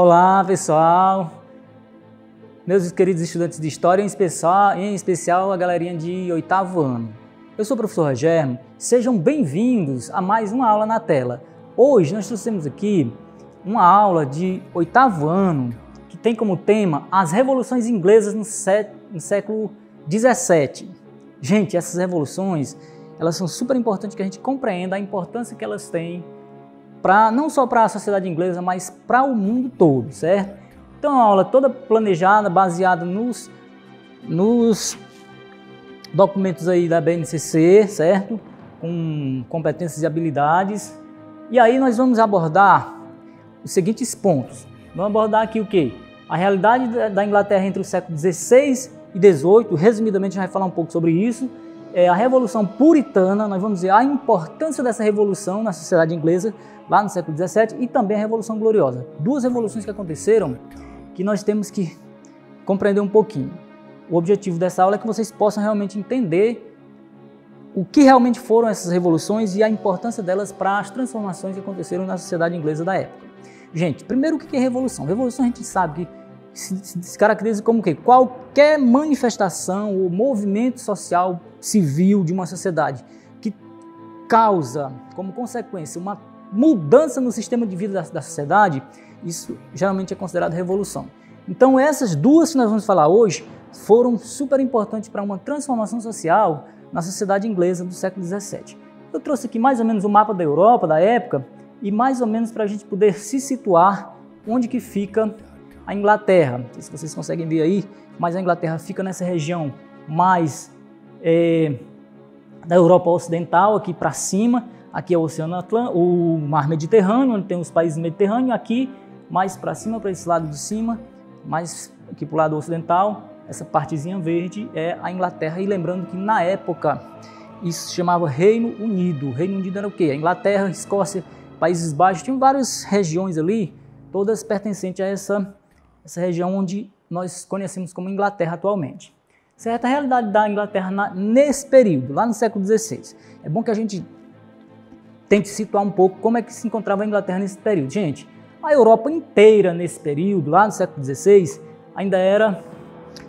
Olá, pessoal. Meus queridos estudantes de História, em especial, em especial a galerinha de oitavo ano. Eu sou o professor Rogermo. Sejam bem-vindos a mais uma aula na tela. Hoje nós trouxemos aqui uma aula de oitavo ano que tem como tema as revoluções inglesas no, sé no século 17. Gente, essas revoluções, elas são super importantes que a gente compreenda a importância que elas têm para não só para a sociedade inglesa, mas para o mundo todo, certo? Então, a aula toda planejada, baseada nos, nos documentos aí da BNCC, certo? Com competências e habilidades. E aí nós vamos abordar os seguintes pontos. Vamos abordar aqui o que? A realidade da Inglaterra entre o século XVI e XVIII, resumidamente a gente vai falar um pouco sobre isso. É a Revolução Puritana, nós vamos ver a importância dessa revolução na sociedade inglesa lá no século XVII e também a Revolução Gloriosa. Duas revoluções que aconteceram que nós temos que compreender um pouquinho. O objetivo dessa aula é que vocês possam realmente entender o que realmente foram essas revoluções e a importância delas para as transformações que aconteceram na sociedade inglesa da época. Gente, primeiro o que é revolução? Revolução a gente sabe que se, caracteriza como que qualquer manifestação ou movimento social civil de uma sociedade que causa como consequência uma mudança no sistema de vida da, da sociedade isso geralmente é considerado revolução. Então essas duas que nós vamos falar hoje foram super importantes para uma transformação social na sociedade inglesa do século XVII. Eu trouxe aqui mais ou menos o mapa da Europa da época e mais ou menos para a gente poder se situar onde que fica a Inglaterra. Não sei se vocês conseguem ver aí, mas a Inglaterra fica nessa região mais é, da Europa Ocidental, aqui para cima. Aqui é o Oceano Atlântico, o Mar Mediterrâneo, onde tem os países mediterrâneos. Aqui mais para cima, para esse lado de cima, mais aqui para o lado ocidental, essa partezinha verde é a Inglaterra. E lembrando que na época isso se chamava Reino Unido. Reino Unido era o quê? A Inglaterra, Escócia, Países Baixos, tinham várias regiões ali, todas pertencentes a essa, essa região onde nós conhecemos como Inglaterra atualmente. Certa realidade da Inglaterra na, nesse período, lá no século XVI. É bom que a gente tente situar um pouco como é que se encontrava a Inglaterra nesse período. Gente, a Europa inteira, nesse período, lá no século XVI, ainda era.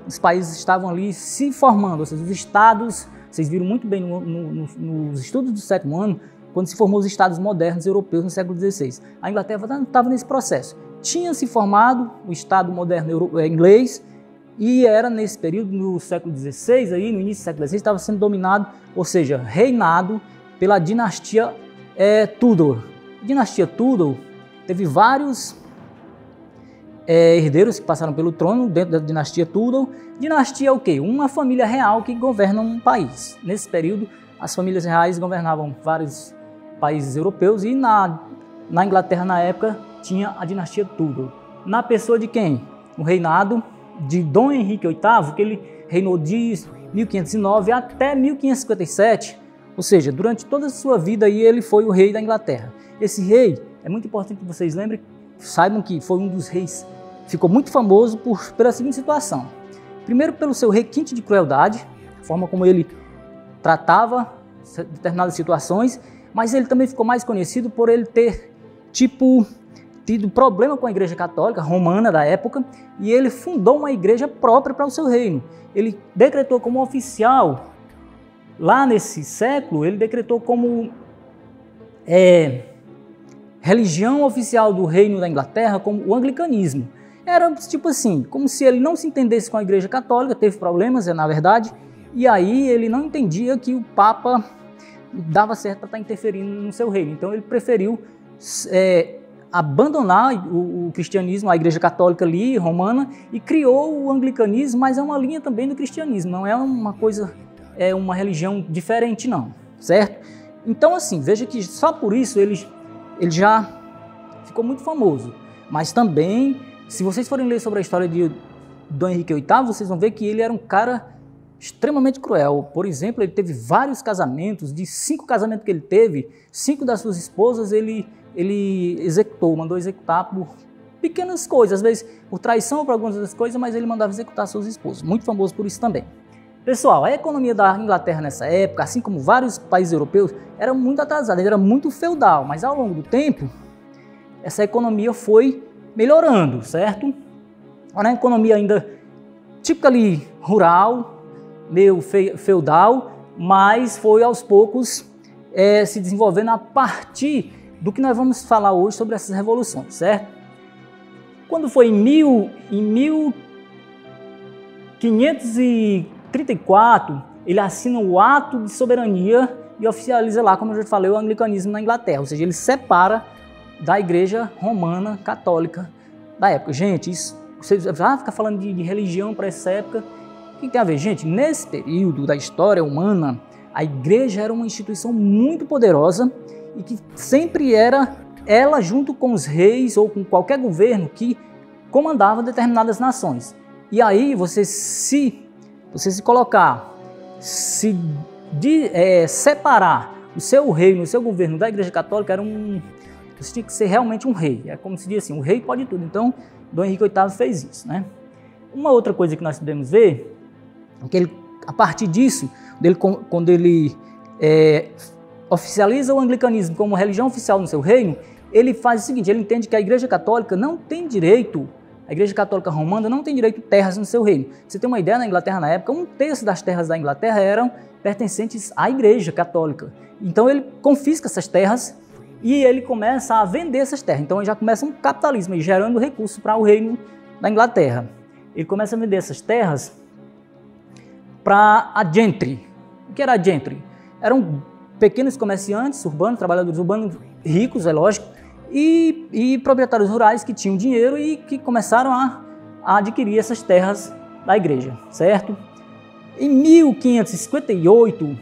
Os países estavam ali se formando, ou seja, os estados. Vocês viram muito bem no, no, nos estudos do sétimo ano, quando se formou os estados modernos europeus no século XVI. A Inglaterra estava nesse processo. Tinha se formado o estado moderno é, inglês, e era nesse período, no século XVI, aí, no início do século XVI, estava sendo dominado, ou seja, reinado pela dinastia é, Tudor. A dinastia Tudor teve vários é, herdeiros que passaram pelo trono dentro da dinastia Tudor. Dinastia é o quê? Uma família real que governa um país. Nesse período, as famílias reais governavam vários países europeus e na, na Inglaterra, na época, tinha a dinastia Tudor. Na pessoa de quem? O reinado de Dom Henrique VIII, que ele reinou de 1509 até 1557, ou seja, durante toda a sua vida aí, ele foi o rei da Inglaterra. Esse rei é muito importante que vocês lembrem, saibam que foi um dos reis, ficou muito famoso por, pela seguinte situação. Primeiro, pelo seu requinte de crueldade, a forma como ele tratava determinadas situações, mas ele também ficou mais conhecido por ele ter, tipo, tido problema com a igreja católica romana da época, e ele fundou uma igreja própria para o seu reino. Ele decretou como oficial, lá nesse século, ele decretou como é, religião oficial do reino da Inglaterra como o anglicanismo. Era tipo assim, como se ele não se entendesse com a igreja católica, teve problemas, é na verdade, e aí ele não entendia que o Papa dava certo para estar tá interferindo no seu reino. Então ele preferiu é, abandonar o, o, cristianismo, a igreja católica ali, romana, e criou o anglicanismo, mas é uma linha também do cristianismo, não é uma coisa, é uma religião diferente não, certo? Então assim, veja que só por isso ele ele já ficou muito famoso. Mas também, se vocês forem ler sobre a história de Dom Henrique VIII, vocês vão ver que ele era um cara extremamente cruel. Por exemplo, ele teve vários casamentos, de cinco casamentos que ele teve, cinco das suas esposas ele, ele executou, mandou executar por pequenas coisas, às vezes por traição por algumas das coisas, mas ele mandava executar suas esposas. Muito famoso por isso também. Pessoal, a economia da Inglaterra nessa época, assim como vários países europeus, era muito atrasada, era muito feudal, mas ao longo do tempo, essa economia foi melhorando, certo? Era uma economia ainda típica ali rural, meio feudal, mas foi aos poucos é, se desenvolvendo a partir do que nós vamos falar hoje sobre essas revoluções, certo? Quando foi em, mil, em 1534, ele assina o ato de soberania e oficializa lá, como eu já falei, o anglicanismo na Inglaterra, ou seja, ele separa da igreja romana católica da época. Gente, isso, você vai ficar falando de, de religião para essa época, o que tem a ver? Gente, nesse período da história humana, a igreja era uma instituição muito poderosa e que sempre era ela junto com os reis ou com qualquer governo que comandava determinadas nações. E aí você se você se colocar, se de, é, separar o seu reino, o seu governo da Igreja Católica era um você tinha que ser realmente um rei. É como se diz assim, o rei pode tudo. Então, Dom Henrique VIII fez isso, né? Uma outra coisa que nós podemos ver é que ele, a partir disso, dele, quando ele é, oficializa o anglicanismo como religião oficial no seu reino, ele faz o seguinte: ele entende que a Igreja Católica não tem direito, a Igreja Católica Romana não tem direito terras no seu reino. Você tem uma ideia, na Inglaterra na época, um terço das terras da Inglaterra eram pertencentes à Igreja Católica. Então ele confisca essas terras e ele começa a vender essas terras. Então já começa um capitalismo, gerando recursos para o reino da Inglaterra. Ele começa a vender essas terras para a gentry. O que era a gentry? Eram pequenos comerciantes urbanos, trabalhadores urbanos ricos, é lógico, e, e proprietários rurais que tinham dinheiro e que começaram a, a adquirir essas terras da igreja, certo? Em 1558,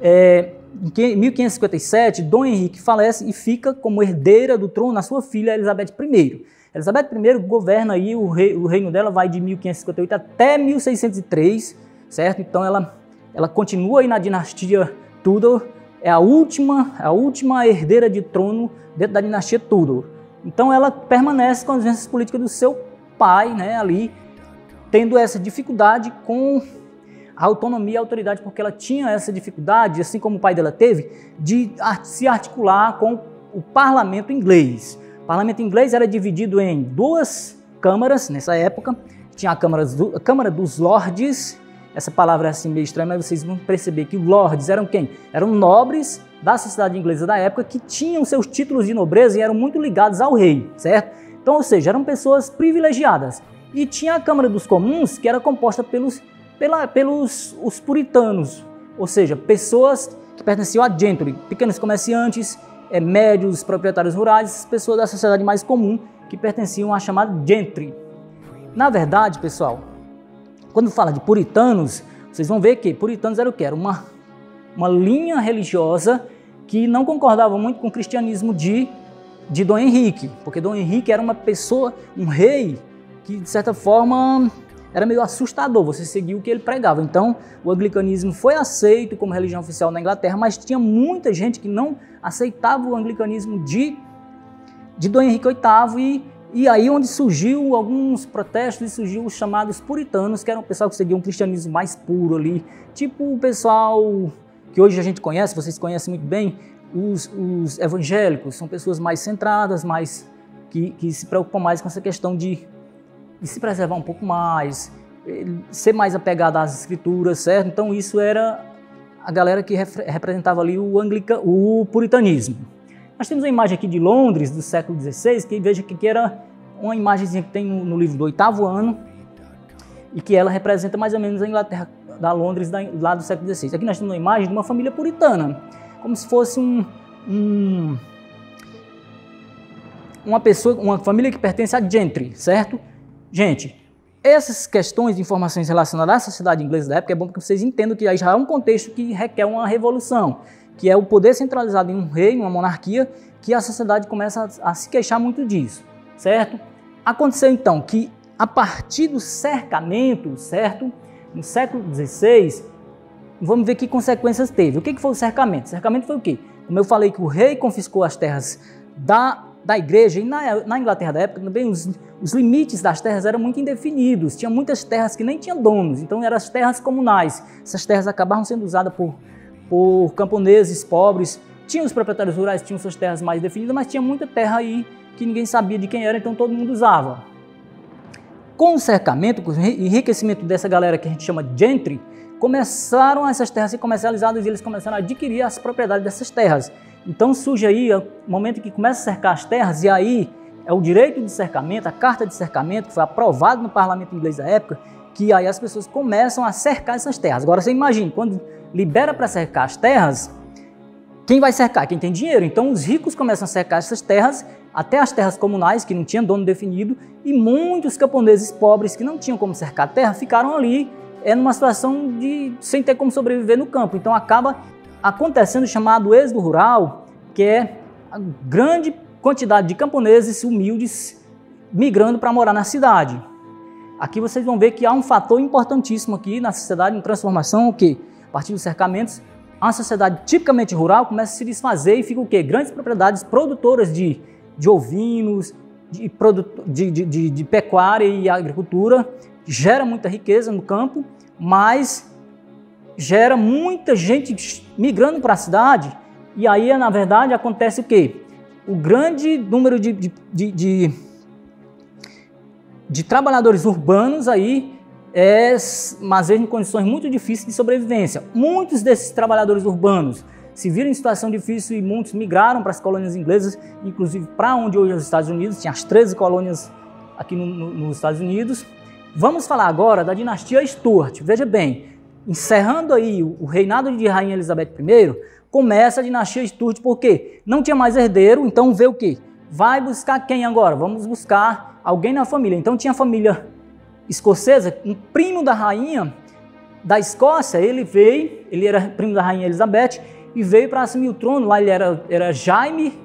é, em 1557, Dom Henrique falece e fica como herdeira do trono na sua filha Elizabeth I. Elizabeth I governa aí, o, rei, o reino dela vai de 1558 até 1603, certo? Então ela, ela continua aí na dinastia Tudor, é a última, a última herdeira de trono dentro da dinastia Tudor. Então ela permanece com as vivências políticas do seu pai, né, ali, tendo essa dificuldade com a autonomia e a autoridade, porque ela tinha essa dificuldade, assim como o pai dela teve, de se articular com o parlamento inglês. O parlamento inglês era dividido em duas câmaras nessa época. Tinha a Câmara, a Câmara dos Lordes, essa palavra é assim meio estranha, mas vocês vão perceber que lords eram quem? Eram nobres da sociedade inglesa da época que tinham seus títulos de nobreza e eram muito ligados ao rei, certo? Então, ou seja, eram pessoas privilegiadas. E tinha a Câmara dos Comuns, que era composta pelos pela, pelos os puritanos, ou seja, pessoas que pertenciam a gentry, pequenos comerciantes, é, médios, proprietários rurais, pessoas da sociedade mais comum que pertenciam à chamada gentry. Na verdade, pessoal, quando fala de puritanos, vocês vão ver que puritanos era o que? Era uma, uma linha religiosa que não concordava muito com o cristianismo de, de Dom Henrique, porque Dom Henrique era uma pessoa, um rei, que de certa forma era meio assustador você seguir o que ele pregava. Então, o anglicanismo foi aceito como religião oficial na Inglaterra, mas tinha muita gente que não aceitava o anglicanismo de, de Dom Henrique VIII e, e aí onde surgiu alguns protestos e surgiu os chamados puritanos, que eram o pessoal que seguia um cristianismo mais puro ali, tipo o pessoal que hoje a gente conhece, vocês conhecem muito bem, os, os evangélicos, são pessoas mais centradas, mais que, que se preocupam mais com essa questão de de se preservar um pouco mais, eh, ser mais apegado às escrituras, certo? Então isso era a galera que representava ali o, anglica, o puritanismo. Nós temos uma imagem aqui de Londres, do século XVI, que veja que era uma imagem que tem no livro do oitavo ano, e que ela representa mais ou menos a Inglaterra, da Londres, lá do século XVI. Aqui nós temos uma imagem de uma família puritana, como se fosse um, um uma pessoa, uma família que pertence a gentry, certo? Gente, essas questões de informações relacionadas à sociedade inglesa da época é bom que vocês entendam que aí já é um contexto que requer uma revolução, que é o poder centralizado em um rei, uma monarquia, que a sociedade começa a, a se queixar muito disso, certo? Aconteceu então que a partir do cercamento, certo? No século XVI, vamos ver que consequências teve. O que foi o cercamento? O cercamento foi o quê? Como eu falei que o rei confiscou as terras da da igreja, e na, na Inglaterra da época também os, os, limites das terras eram muito indefinidos, tinha muitas terras que nem tinham donos, então eram as terras comunais. Essas terras acabaram sendo usadas por, por camponeses pobres, tinha os proprietários rurais, tinham suas terras mais definidas, mas tinha muita terra aí que ninguém sabia de quem era, então todo mundo usava. Com o cercamento, com o enriquecimento dessa galera que a gente chama de gentry, começaram essas terras a ser comercializadas e eles começaram a adquirir as propriedades dessas terras. Então surge aí o momento que começa a cercar as terras e aí é o direito de cercamento, a carta de cercamento que foi aprovada no parlamento inglês da época, que aí as pessoas começam a cercar essas terras. Agora você imagina, quando libera para cercar as terras, quem vai cercar? Quem tem dinheiro. Então os ricos começam a cercar essas terras, até as terras comunais, que não tinham dono definido, e muitos camponeses pobres que não tinham como cercar a terra ficaram ali é numa situação de sem ter como sobreviver no campo. Então acaba acontecendo o chamado êxodo rural, que é a grande quantidade de camponeses humildes migrando para morar na cidade. Aqui vocês vão ver que há um fator importantíssimo aqui na sociedade, em transformação, o que? Partir dos cercamentos, a sociedade tipicamente rural começa a se desfazer e fica o quê? Grandes propriedades produtoras de, de ovinos, de, de, de, de pecuária e agricultura, gera muita riqueza no campo, mas gera muita gente migrando para a cidade. E aí, na verdade, acontece o quê? O grande número de, de, de, de trabalhadores urbanos aí é, mas em condições muito difíceis de sobrevivência. Muitos desses trabalhadores urbanos se viram em situação difícil e muitos migraram para as colônias inglesas, inclusive para onde hoje é os Estados Unidos, tinha as 13 colônias aqui no, no, nos Estados Unidos. Vamos falar agora da dinastia Stuart. Veja bem, encerrando aí o, reinado de Rainha Elizabeth I, começa a dinastia Stuart, porque não tinha mais herdeiro, então vê o quê? Vai buscar quem agora? Vamos buscar alguém na família. Então tinha a família escocesa, um primo da rainha da Escócia, ele veio, ele era primo da rainha Elizabeth e veio para assumir o trono. Lá ele era, era Jaime,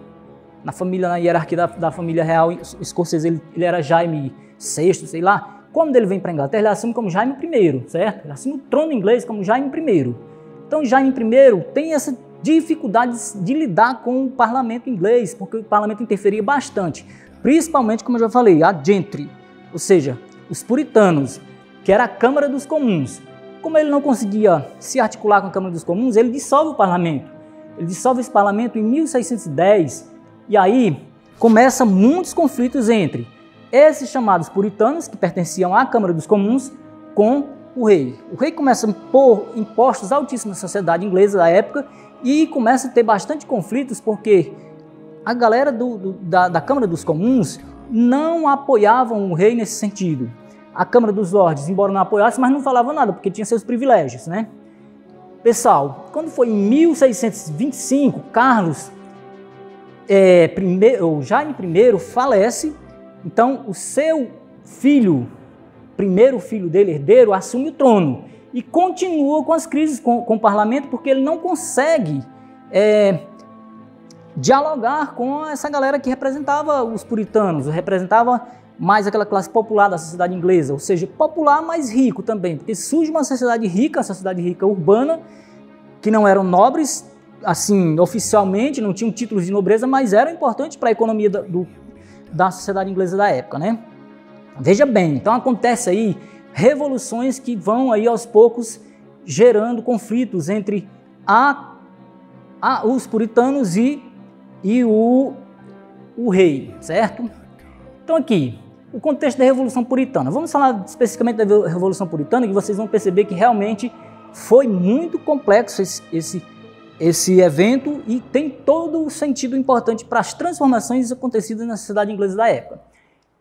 na família, na hierarquia da, da família real escocesa, ele, ele era Jaime VI, sei lá. Quando ele vem para a Inglaterra, ele assume como Jaime I, certo? Ele assume o trono inglês como Jaime I. Então, Jaime I tem essa dificuldade de lidar com o parlamento inglês, porque o parlamento interferia bastante, principalmente, como eu já falei, a gentry, ou seja, os puritanos, que era a Câmara dos Comuns. Como ele não conseguia se articular com a Câmara dos Comuns, ele dissolve o parlamento. Ele dissolve esse parlamento em 1610 e aí começa muitos conflitos entre esses chamados puritanos, que pertenciam à Câmara dos Comuns, com o rei. O rei começa a impor impostos altíssimos na sociedade inglesa da época e começa a ter bastante conflitos porque a galera do, do, da, da Câmara dos Comuns não apoiavam o rei nesse sentido. A Câmara dos Lordes, embora não apoiasse, mas não falava nada, porque tinha seus privilégios, né? Pessoal, quando foi em 1625, Carlos, é, primeiro, Jaime I falece, então o seu filho, primeiro filho dele, herdeiro, assume o trono e continua com as crises com, com o parlamento, porque ele não consegue é, dialogar com essa galera que representava os puritanos, representava mais aquela classe popular da sociedade inglesa, ou seja, popular mais rico também, porque surge uma sociedade rica, a sociedade rica urbana, que não eram nobres, assim, oficialmente, não tinham títulos de nobreza, mas eram importantes para a economia da, do, da sociedade inglesa da época, né? Veja bem, então acontece aí revoluções que vão aí aos poucos gerando conflitos entre a, a, os puritanos e e o, o rei, certo? Então aqui, o contexto da Revolução Puritana. Vamos falar especificamente da Revolução Puritana, que vocês vão perceber que realmente foi muito complexo esse, esse, esse evento e tem todo o sentido importante para as transformações acontecidas na sociedade inglesa da época.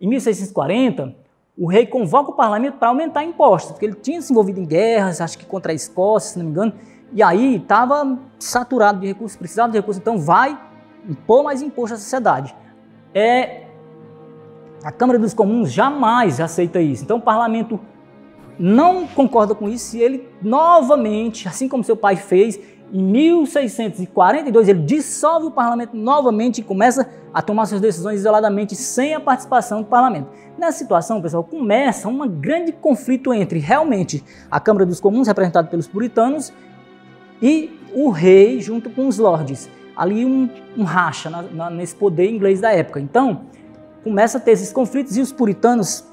Em 1640, o rei convoca o parlamento para aumentar impostos, porque ele tinha se envolvido em guerras, acho que contra a Escócia, se não me engano, e aí estava saturado de recursos, precisava de recursos, então vai impor mais imposto à sociedade. É, a Câmara dos Comuns jamais aceita isso. Então o parlamento não concorda com isso e ele novamente, assim como seu pai fez, em 1642 ele dissolve o parlamento novamente e começa a tomar suas decisões isoladamente sem a participação do parlamento. Nessa situação, pessoal, começa um grande conflito entre realmente a Câmara dos Comuns, representada pelos puritanos, e o rei junto com os lordes ali um, um racha na, na, nesse poder inglês da época. Então, começa a ter esses conflitos e os puritanos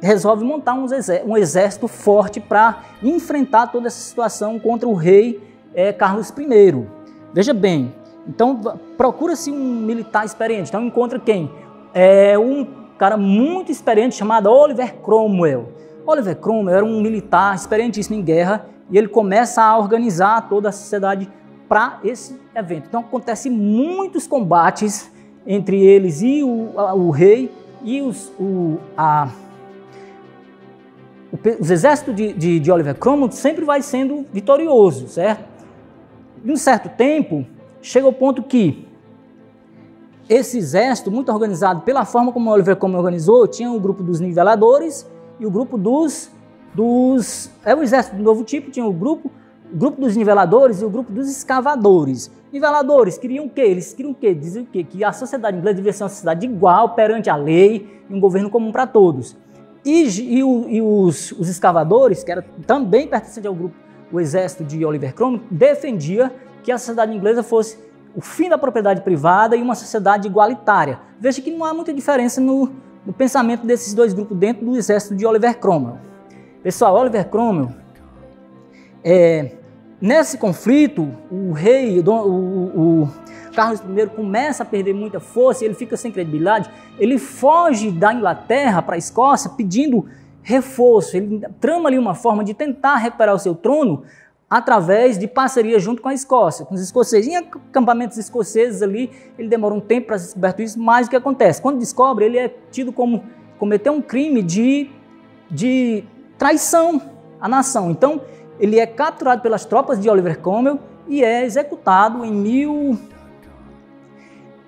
resolvem montar um exército, forte para enfrentar toda essa situação contra o rei é, Carlos I. Veja bem, então procura-se um militar experiente. Então encontra quem? é um cara muito experiente chamado Oliver Cromwell. Oliver Cromwell era um militar experientíssimo em guerra e ele começa a organizar toda a sociedade para esse evento. Então acontece muitos combates entre eles e o, a, o rei e os, o, a, os exércitos de, de, de Oliver Cromwell sempre vai sendo vitorioso, certo? Em um certo tempo, chega ao ponto que esse exército, muito organizado pela forma como Oliver Cromwell organizou, tinha o grupo dos niveladores e o grupo dos, dos é o exército do novo tipo, tinha o grupo, o grupo dos niveladores e o grupo dos escavadores. Niveladores queriam o quê? Eles queriam o quê? Diziam o quê? Que a sociedade inglesa devia ser uma sociedade igual perante a lei e um governo comum para todos. E, e, e os, os, escavadores, que era também pertencente ao grupo, o exército de Oliver Cromwell, defendia que a sociedade inglesa fosse o fim da propriedade privada e uma sociedade igualitária. Veja que não há muita diferença no, no pensamento desses dois grupos dentro do exército de Oliver Cromwell. Pessoal, Oliver Cromwell é, Nesse conflito, o rei, o, o, o, Carlos I começa a perder muita força, ele fica sem credibilidade, ele foge da Inglaterra para a Escócia pedindo reforço, ele trama ali uma forma de tentar recuperar o seu trono através de parceria junto com a Escócia, com os escoceses. Em acampamentos escoceses ali, ele demora um tempo para ser descoberto isso, mas o que acontece? Quando descobre, ele é tido como cometer um crime de, de traição à nação. Então, ele é capturado pelas tropas de Oliver Cromwell e é executado em, mil,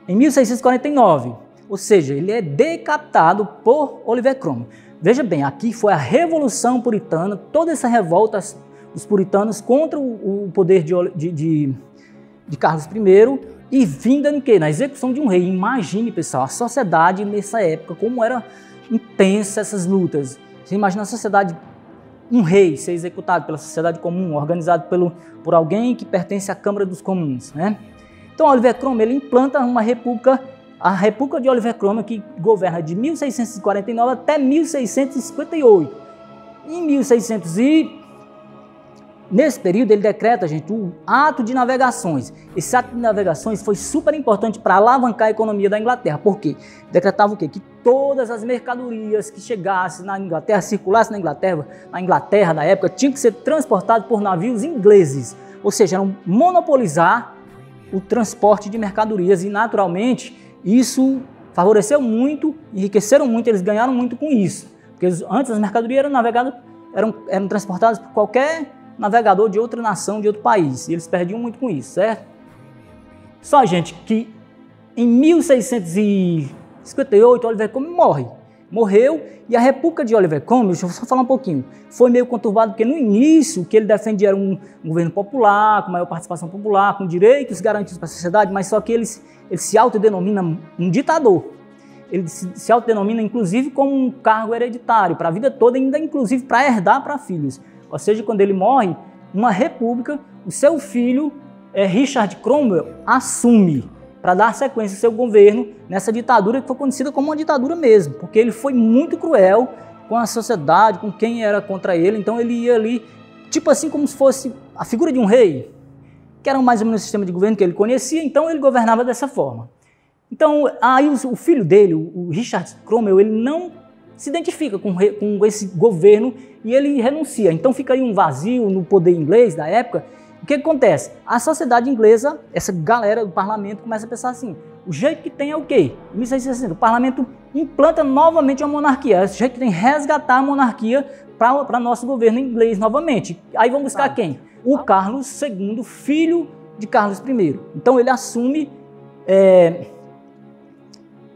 em 1649. Ou seja, ele é decapitado por Oliver Cromwell. Veja bem, aqui foi a Revolução Puritana, toda essa revolta dos puritanos contra o, poder de, de, de, Carlos I e vinda no quê? Na execução de um rei. Imagine, pessoal, a sociedade nessa época, como era intensa essas lutas. Você imagina a sociedade um rei ser executado pela sociedade comum, organizado pelo, por alguém que pertence à Câmara dos Comuns. Né? Então Oliver Cromwell ele implanta uma república, a República de Oliver Cromwell, que governa de 1649 até 1658. Em 1600 e Nesse período, ele decreta, gente, o ato de navegações. Esse ato de navegações foi super importante para alavancar a economia da Inglaterra. Por quê? Decretava o quê? Que todas as mercadorias que chegassem na Inglaterra, circulassem na Inglaterra, na Inglaterra da época, tinham que ser transportadas por navios ingleses. Ou seja, eram monopolizar o transporte de mercadorias e, naturalmente, isso favoreceu muito, enriqueceram muito, eles ganharam muito com isso. Porque antes as mercadorias eram navegadas, eram, eram transportadas por qualquer navegador de outra nação, de outro país. E eles perdiam muito com isso, certo? Só, gente, que em 1658 Oliver Cromwell morre. Morreu e a República de Oliver Cromwell, deixa eu só falar um pouquinho, foi meio conturbado porque no início o que ele defendia era um, governo popular, com maior participação popular, com direitos garantidos para a sociedade, mas só que ele, ele se autodenomina um ditador. Ele se autodenomina inclusive como um cargo hereditário para a vida toda, ainda inclusive para herdar para filhos. Ou seja, quando ele morre, uma república, o seu filho, é, Richard Cromwell, assume para dar sequência ao seu governo nessa ditadura que foi conhecida como uma ditadura mesmo, porque ele foi muito cruel com a sociedade, com quem era contra ele. Então ele ia ali, tipo assim, como se fosse a figura de um rei, que era mais ou menos o sistema de governo que ele conhecia, então ele governava dessa forma. Então, aí o filho dele, o Richard Cromwell, ele não se identifica com, com esse governo e ele renuncia. Então fica aí um vazio no poder inglês da época. O que acontece? A sociedade inglesa, essa galera do parlamento começa a pensar assim: o jeito que tem é o quê? Em 1660, o parlamento implanta novamente uma monarquia. Esse jeito que tem é resgatar a monarquia para nosso governo inglês novamente. Aí vamos buscar quem? O Carlos II, filho de Carlos I. Então ele assume. É,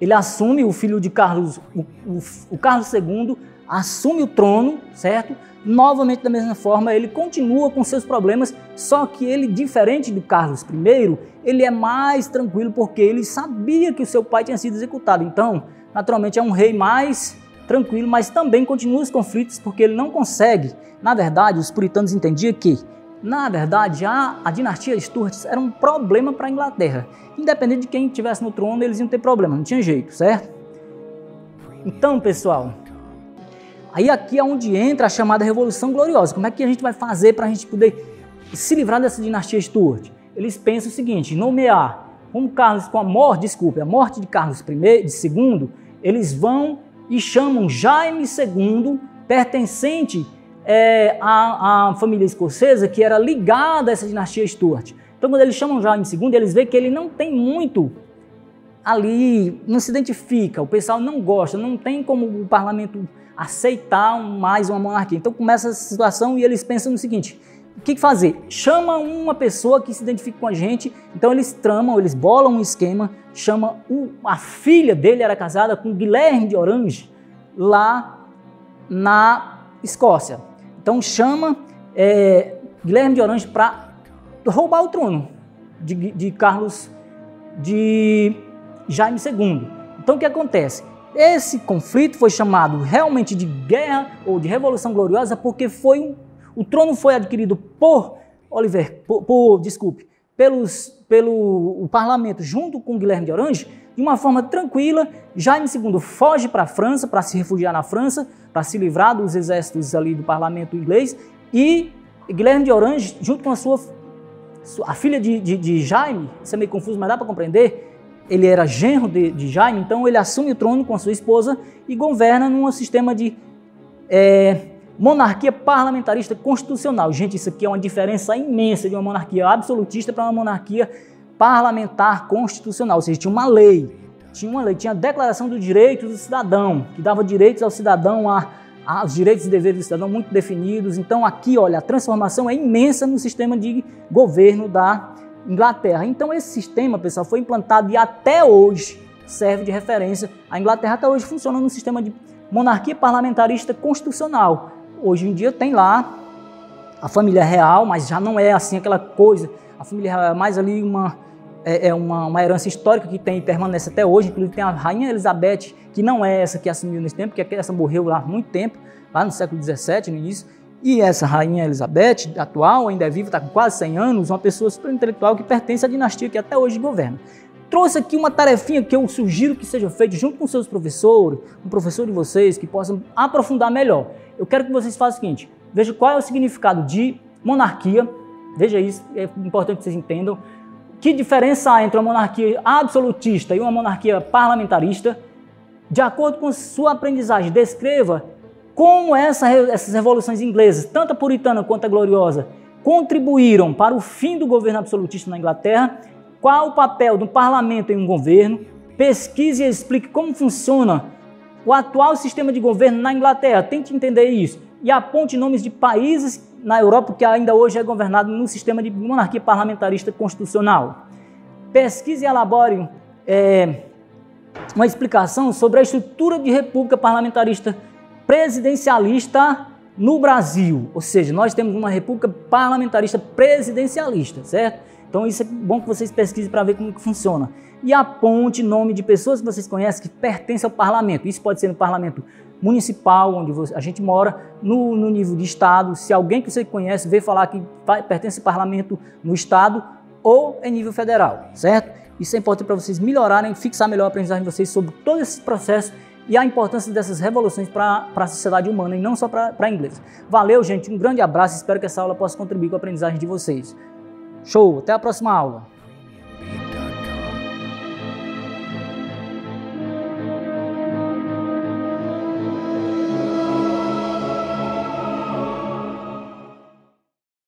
ele assume o filho de Carlos, o, o, o Carlos II, assume o trono, certo? Novamente da mesma forma, ele continua com seus problemas, só que ele, diferente do Carlos I, ele é mais tranquilo porque ele sabia que o seu pai tinha sido executado. Então, naturalmente, é um rei mais tranquilo, mas também continua os conflitos porque ele não consegue. Na verdade, os puritanos entendiam que na verdade, a, a dinastia Stuart era um problema para a Inglaterra. Independente de quem estivesse no trono, eles iam ter problema, não tinha jeito, certo? Então, pessoal, aí aqui é onde entra a chamada Revolução Gloriosa. Como é que a gente vai fazer para a gente poder se livrar dessa dinastia Stuart? Eles pensam o seguinte: nomear como Carlos, com a morte, desculpe, a morte de Carlos I, de II, eles vão e chamam Jaime II, pertencente é, à, à, família escocesa, que era ligada a essa dinastia Stuart. Então, quando eles chamam Jaime II, eles veem que ele não tem muito ali, não se identifica, o pessoal não gosta, não tem como o parlamento aceitar mais uma monarquia. Então começa essa situação e eles pensam no seguinte: o que fazer? Chama uma pessoa que se identifique com a gente. Então eles tramam, eles bolam um esquema, chama o, a filha dele era casada com Guilherme de Orange lá na Escócia. Então chama é, Guilherme de Orange para roubar o trono de, de Carlos de Jaime II. Então o que acontece? Esse conflito foi chamado realmente de guerra ou de revolução gloriosa porque foi um, o trono foi adquirido por Oliver, por, por desculpe, pelos, pelo o parlamento junto com Guilherme de Orange de uma forma tranquila. Jaime II foge para a França para se refugiar na França, para se livrar dos exércitos ali do parlamento inglês e Guilherme de Orange junto com a sua a filha de, de, de Jaime, isso é meio confuso, mas dá para compreender, ele era genro de, de, Jaime, então ele assume o trono com sua esposa e governa num sistema de é, monarquia parlamentarista constitucional. Gente, isso aqui é uma diferença imensa de uma monarquia absolutista para uma monarquia parlamentar constitucional. Ou seja, tinha uma lei, tinha uma lei, tinha a Declaração dos Direitos do Cidadão, que dava direitos ao cidadão, a, a, os direitos e deveres do cidadão muito definidos. Então aqui, olha, a transformação é imensa no sistema de governo da Inglaterra. Então esse sistema, pessoal, foi implantado e até hoje serve de referência. A Inglaterra até hoje funciona no sistema de monarquia parlamentarista constitucional. Hoje em dia tem lá a família real, mas já não é assim aquela coisa. A família real é mais ali uma é, é uma, uma, herança histórica que tem permanece até hoje. Inclusive tem a rainha Elizabeth, que não é essa que assumiu nesse tempo, porque essa morreu lá há muito tempo, lá no século XVII, no início. E essa rainha Elizabeth, atual, ainda é viva, está com quase 100 anos, uma pessoa super intelectual que pertence à dinastia que até hoje governa. Trouxe aqui uma tarefinha que eu sugiro que seja feita junto com seus professores, um professor de vocês, que possam aprofundar melhor. Eu quero que vocês façam o seguinte, veja qual é o significado de monarquia, veja isso, é importante que vocês entendam, que diferença há entre uma monarquia absolutista e uma monarquia parlamentarista, de acordo com sua aprendizagem, descreva como essa, essas revoluções inglesas, tanto a puritana quanto a gloriosa, contribuíram para o fim do governo absolutista na Inglaterra, qual o papel do parlamento em um governo, pesquise e explique como funciona o atual sistema de governo na Inglaterra, tente entender isso, e aponte nomes de países na Europa que ainda hoje é governado no sistema de monarquia parlamentarista constitucional. Pesquise e elabore é, uma explicação sobre a estrutura de república parlamentarista presidencialista no Brasil, ou seja, nós temos uma república parlamentarista presidencialista, certo? Então isso é bom que vocês pesquisem para ver como que funciona. E aponte nome de pessoas que vocês conhecem que pertencem ao parlamento. Isso pode ser no parlamento municipal, onde a gente mora, no, no nível de estado. Se alguém que você conhece vê falar que pertence ao parlamento no estado ou em nível federal, certo? Isso é importante para vocês melhorarem, fixar melhor a aprendizagem de vocês sobre todo esse processo e a importância dessas revoluções para a sociedade humana e não só para a inglesa. Valeu, gente, um grande abraço, espero que essa aula possa contribuir com a aprendizagem de vocês. Show, até a próxima aula.